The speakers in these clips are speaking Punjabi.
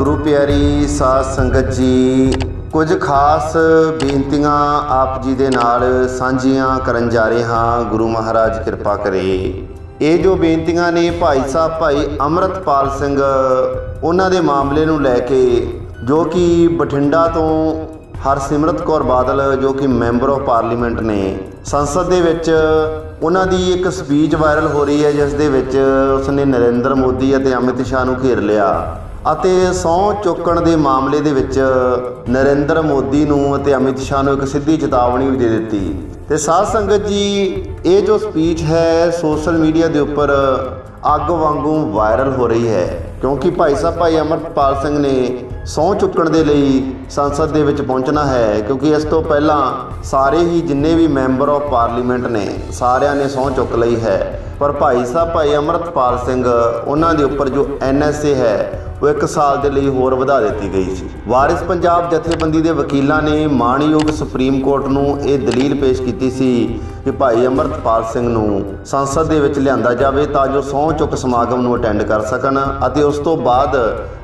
ਗੁਰੂ ਪਿਆਰੀ ਸਾਧ ਸੰਗਤ ਜੀ, ਕੁਝ ਖਾਸ ਬੇਨਤੀਆਂ ਆਪ ਜੀ ਦੇ ਨਾਲ ਸਾਂਝੀਆਂ ਕਰਨ ਜਾ ਰਹੇ ਹਾਂ। ਗੁਰੂ ਮਹਾਰਾਜ ਕਿਰਪਾ ਕਰੇ। ਇਹ ਜੋ ਬੇਨਤੀਆਂ ਨੇ ਭਾਈ ਸਾਹਿਬ, ਭਾਈ ਅਮਰਤਪਾਲ ਸਿੰਘ, ਉਹਨਾਂ ਦੇ ਮਾਮਲੇ ਨੂੰ ਲੈ ਕੇ, ਜੋ ਕਿ ਬਠਿੰਡਾ ਤੋਂ ਹਰਸਿਮਰਤ ਕੌਰ ਬਾਦਲ, ਜੋ ਕਿ ਮੈਂਬਰ ਆਫ ਪਾਰਲੀਮੈਂਟ ਨੇ, ਸੰਸਦ ਦੇ ਵਿੱਚ ਉਹਨਾਂ ਦੀ ਇੱਕ ਸਪੀਚ ਵਾਇਰਲ ਹੋ ਰਹੀ ਹੈ, ਜਿਸ ਦੇ ਵਿੱਚ ਉਸਨੇ ਨਰਿੰਦਰ ਮੋਦੀ ਅਤੇ ਅਮਿਤ ਸ਼ਾਹ ਨੂੰ ਘੇਰ ਲਿਆ। ਅਤੇ ਸਹੁੰ ਚੁੱਕਣ ਦੇ ਮਾਮਲੇ ਦੇ ਵਿੱਚ ਨਰਿੰਦਰ ਮੋਦੀ ਨੂੰ ਅਤੇ ਅਮਿਤ ਸ਼ਾਹ ਨੂੰ ਇੱਕ ਸਿੱਧੀ ਚੇਤਾਵਨੀ ਵੀ ਦੇ ਦਿੱਤੀ। ਤੇ ਸਾਧ ਸੰਗਤ ਜੀ, ਇਹ ਜੋ ਸਪੀਚ ਹੈ, ਸੋਸ਼ਲ ਮੀਡੀਆ ਦੇ ਉੱਪਰ ਅੱਗ ਵਾਂਗੂ ਵਾਇਰਲ ਹੋ ਰਹੀ ਹੈ। ਕਿਉਂਕਿ ਭਾਈ ਸਾਹਿਬ, ਭਾਈ ਅਮਰਪਾਲ ਸਿੰਘ ਨੇ ਸਹੁੰ ਚੁੱਕਣ ਦੇ ਲਈ ਸੰਸਦ ਦੇ ਵਿੱਚ ਪਹੁੰਚਣਾ ਹੈ, ਕਿਉਂਕਿ ਇਸ ਤੋਂ ਪਹਿਲਾਂ ਸਾਰੇ ਹੀ ਜਿੰਨੇ ਵੀ ਮੈਂਬਰ ਆਫ ਪਾਰਲੀਮੈਂਟ ਨੇ, ਸਾਰਿਆਂ ਨੇ ਸਹੁੰ ਚੁੱਕ ਲਈ ਹੈ। ਪਰ ਭਾਈ ਸਾਹਿਬ, ਭਾਈ ਅਮਰਤਪਾਲ ਸਿੰਘ, ਉਹਨਾਂ ਦੇ ਉੱਪਰ ਜੋ ਐਨਐਸਏ ਹੈ ਉਹ 1 ਸਾਲ ਦੇ ਲਈ ਹੋਰ ਵਧਾ ਦਿੱਤੀ ਗਈ ਸੀ। ਵਾਰਿਸ ਪੰਜਾਬ ਜਥੇਬੰਦੀ ਦੇ ਵਕੀਲਾਂ ਨੇ ਮਾਣਯੋਗ ਸੁਪਰੀਮ ਕੋਰਟ ਨੂੰ ਇਹ ਦਲੀਲ ਪੇਸ਼ ਕੀਤੀ ਸੀ ਕਿ ਭਾਈ ਅਮਰਤਪਾਲ ਸਿੰਘ ਨੂੰ ਸੰਸਦ ਦੇ ਵਿੱਚ ਲਿਆਂਦਾ ਜਾਵੇ ਤਾਂ ਜੋ ਸਹੁੰ ਚੁੱਕ ਸਮਾਗਮ ਨੂੰ ਅਟੈਂਡ ਕਰ ਸਕਣ ਅਤੇ ਉਸ ਤੋਂ ਬਾਅਦ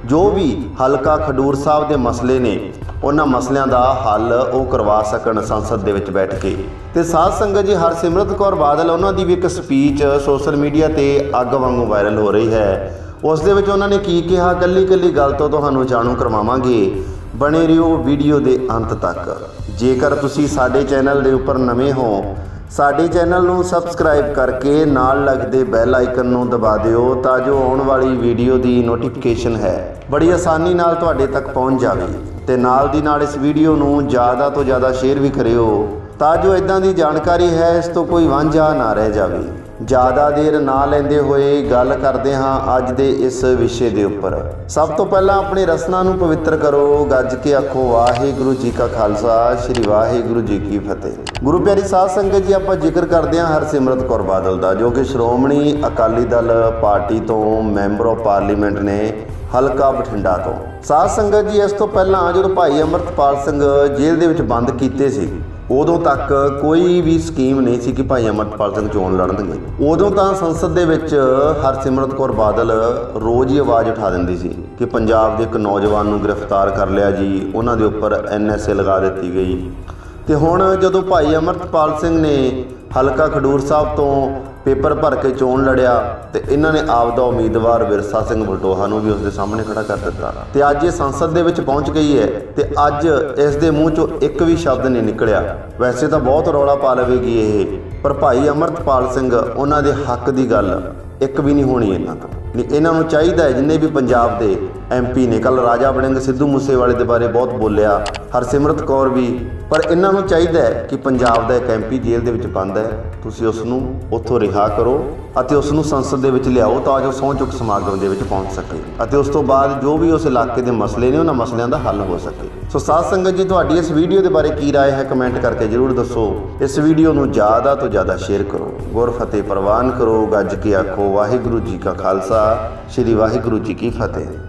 ਜੋ ਵੀ ਹਲਕਾ ਖਡੂਰ ਸਾਹਿਬ ਦੇ ਮਸਲੇ ਨੇ, ਉਹਨਾਂ ਮਸਲਿਆਂ ਦਾ ਹੱਲ ਉਹ ਕਰਵਾ ਸਕਣ ਸੰਸਦ ਦੇ ਵਿੱਚ ਬੈਠ ਕੇ। ਤੇ ਸਾਧ ਸੰਗਤ ਜੀ, ਹਰਸਿਮਰਤ ਕੌਰ ਬਾਦਲ, ਉਹਨਾਂ ਦੀ ਵੀ ਇੱਕ ਸਪੀਚ ਸੋਸ਼ਲ ਮੀਡੀਆ ਤੇ ਅੱਗ ਵਾਂਗੂ ਵਾਇਰਲ ਹੋ ਰਹੀ ਹੈ। ਉਸ ਦੇ ਵਿੱਚ ਉਹਨਾਂ ਨੇ ਕੀ ਕਿਹਾ? ਕੱਲੀ ਕੱਲੀ ਗੱਲ ਤੋਂ ਤੁਹਾਨੂੰ ਜਾਣੂ ਕਰਵਾਵਾਂਗੇ। ਬਣੇ ਰਹੋ ਵੀਡੀਓ ਦੇ ਅੰਤ ਤੱਕ। ਜੇਕਰ ਤੁਸੀਂ ਸਾਡੇ ਚੈਨਲ ਦੇ ਉੱਪਰ ਨਵੇਂ ਹੋ ਸਾਡੇ ਚੈਨਲ ਨੂੰ ਸਬਸਕ੍ਰਾਈਬ ਕਰਕੇ ਨਾਲ ਲੱਗਦੇ ਬੈਲ ਆਈਕਨ ਨੂੰ ਦਬਾ ਦਿਓ ਤਾਂ ਜੋ ਆਉਣ ਵਾਲੀ ਵੀਡੀਓ ਦੀ ਨੋਟੀਫਿਕੇਸ਼ਨ ਹੈ। ਬੜੀ ਆਸਾਨੀ ਨਾਲ ਤੁਹਾਡੇ ਤੱਕ ਪਹੁੰਚ ਜਾਵੇ ਤੇ ਨਾਲ ਦੀ ਨਾਲ ਇਸ ਵੀਡੀਓ ਨੂੰ ਜ਼ਿਆਦਾ ਤੋਂ ਜ਼ਿਆਦਾ ਸ਼ੇਅਰ ਵੀ ਕਰਿਓ ਤਾਂ ਜੋ ਇਦਾਂ ਦੀ ਜਾਣਕਾਰੀ ਹੈ, ਇਸ ਤੋਂ ਕੋਈ ਵਾਂਝਾ ਨਾ ਰਹਿ ਜਾਵੇ। ਜ਼ਿਆਦਾ ਦੇਰ ਨਾ ਲੈਂਦੇ ਹੋਏ ਗੱਲ ਕਰਦੇ ਹਾਂ ਅੱਜ ਦੇ ਇਸ ਵਿਸ਼ੇ ਦੇ ਉੱਪਰ। ਸਭ ਤੋਂ ਪਹਿਲਾਂ ਆਪਣੀ ਰਸਨਾ ਨੂੰ ਪਵਿੱਤਰ ਕਰੋ, ਗੱਜ ਕੇ ਆਖੋ, ਵਾਹਿਗੁਰੂ ਜੀ ਕਾ ਖਾਲਸਾ, ਸ੍ਰੀ ਵਾਹਿਗੁਰੂ ਜੀ ਕੀ ਫਤਿਹ। ਗੁਰੂ ਪਿਆਰੀ ਸਾਧ ਸੰਗਤ ਜੀ, ਆਪਾਂ ਜ਼ਿਕਰ ਕਰਦੇ ਹਾਂ ਹਰਸਿਮਰਤ ਕੌਰ ਬਾਦਲ ਦਾ, ਜੋ ਕਿ ਸ਼੍ਰੋਮਣੀ ਅਕਾਲੀ ਦਲ ਪਾਰਟੀ ਤੋਂ ਮੈਂਬਰ ਆਫ ਪਾਰਲੀਮੈਂਟ ਨੇ ਹਲਕਾ ਬਠਿੰਡਾ ਤੋਂ। ਸਾਧ ਸੰਗਤ ਜੀ, ਇਸ ਤੋਂ ਪਹਿਲਾਂ ਜਦੋਂ ਭਾਈ ਅਮਰਤਪਾਲ ਸਿੰਘ ਜੇਲ੍ਹ ਦੇ ਵਿੱਚ ਬੰਦ ਕੀਤੇ ਸੀ ਉਦੋਂ ਤੱਕ ਕੋਈ ਵੀ ਸਕੀਮ ਨਹੀਂ ਸੀ ਕਿ ਭਾਈ ਅਮਰਤਪਾਲ ਸਿੰਘ ਚੋਣ ਲੜਨਗੇ। ਉਦੋਂ ਤਾਂ ਸੰਸਦ ਦੇ ਵਿੱਚ ਹਰਸਿਮਰਤ ਕੌਰ ਬਾਦਲ ਰੋਜ਼ ਹੀ ਆਵਾਜ਼ ਉਠਾ ਦਿੰਦੀ ਸੀ ਕਿ ਪੰਜਾਬ ਦੇ ਇੱਕ ਨੌਜਵਾਨ ਨੂੰ ਗ੍ਰਿਫਤਾਰ ਕਰ ਲਿਆ ਜੀ, ਉਹਨਾਂ ਦੇ ਉੱਪਰ ਐਨਐਸਏ ਲਗਾ ਦਿੱਤੀ ਗਈ। ਤੇ ਹੁਣ ਜਦੋਂ ਭਾਈ ਅਮਰਤਪਾਲ ਸਿੰਘ ਨੇ ਹਲਕਾ ਖਡੂਰ ਸਾਹਿਬ ਤੋਂ ਪੇਪਰ ਭਰ ਕੇ ਚੋਣ ਲੜਿਆ ਤੇ ਇਹਨਾਂ ਨੇ ਆਪ ਦਾ ਉਮੀਦਵਾਰ ਵਿਰਸਾ ਸਿੰਘ ਬਲਟੋਹਾ ਨੂੰ ਵੀ ਉਸ ਦੇ ਸਾਹਮਣੇ ਖੜਾ ਕਰ ਦਿੱਤਾ। ਤੇ ਅੱਜ ਇਹ ਸੰਸਦ ਦੇ ਵਿੱਚ ਪਹੁੰਚ ਗਈ ਹੈ ਤੇ ਅੱਜ ਇਸ ਦੇ ਮੂੰਹ ਚੋਂ ਇੱਕ ਵੀ ਸ਼ਬਦ ਨਹੀਂ ਨਿਕਲਿਆ। ਵੈਸੇ ਤਾਂ ਬਹੁਤ ਰੌਲਾ ਪਾ ਲਵੇਗੀ ਇਹ, ਪਰ ਭਾਈ ਅਮਰਤਪਾਲ ਸਿੰਘ, ਉਹਨਾਂ ਦੇ ਹੱਕ ਦੀ ਗੱਲ ਇੱਕ ਵੀ ਨਹੀਂ ਹੋਣੀ ਇਹਨਾਂ ਤੋਂ। ਨਹੀਂ ਇਹਨਾਂ ਨੂੰ ਚਾਹੀਦਾ ਹੈ ਜਿੰਨੇ ਵੀ ਪੰਜਾਬ ਦੇ ਐਮਪੀ ਨੇ ਕੱਲ ਰਾਜਾ ਵੜਿੰਗ ਸਿੱਧੂ ਮੂਸੇਵਾਲੇ ਦੇ ਬਾਰੇ ਬਹੁਤ ਬੋਲਿਆ ਹਰਸਿਮਰਤ ਕੌਰ ਵੀ ਪਰ ਇਹਨਾਂ ਨੂੰ ਚਾਹੀਦਾ ਹੈ ਕਿ ਪੰਜਾਬ ਦਾ ਇੱਕ ਐਮਪੀ ਜੇਲ੍ਹ ਦੇ ਵਿੱਚ ਬੰਦ ਹੈ ਤੁਸੀਂ ਉਸ ਨੂੰ ਉੱਥੋਂ ਰਿਹਾ ਕਰੋ ਅਤੇ ਉਸ ਨੂੰ ਸੰਸਦ ਦੇ ਵਿੱਚ ਲਿਆਓ ਤਾਂ ਜੋ ਸਹੁੰ ਚੁੱਕ ਸਮਾਗਮ ਦੇ ਵਿੱਚ ਪਹੁੰਚ ਸਕੇ ਅਤੇ ਉਸ ਤੋਂ ਬਾਅਦ ਜੋ ਵੀ ਉਸ ਇਲਾਕੇ ਦੇ ਮਸਲੇ ਨੇ ਉਹਨਾਂ ਮਸਲਿਆਂ ਦਾ ਹੱਲ ਹੋ ਸਕੇ ਸੋ ਸਾਧ ਸੰਗਤ ਜੀ ਤੁਹਾਡੀ ਇਸ ਵੀਡੀਓ ਦੇ ਬਾਰੇ ਕੀ رائے ਹੈ ਕਮੈਂਟ ਕਰਕੇ ਜਰੂਰ ਦੱਸੋ ਇਸ ਵੀਡੀਓ ਨੂੰ ਜ਼ਿਆਦਾ ਤੋਂ ਜ਼ਿਆਦਾ ਸ਼ੇਅਰ ਕਰੋ ਗੁਰ ਫਤਿਹ ਪ੍ਰਵਾਨ ਕਰੋ ਗੱਜ ਕੇ ਆਖੋ ਵਾਹਿਗੁਰੂ ਜੀ ਕਾ ਖਾਲਸਾ ਸ੍ਰੀ ਵਾਹਿਗੁਰੂ ਜੀ ਕੀ ਫਤਿਹ।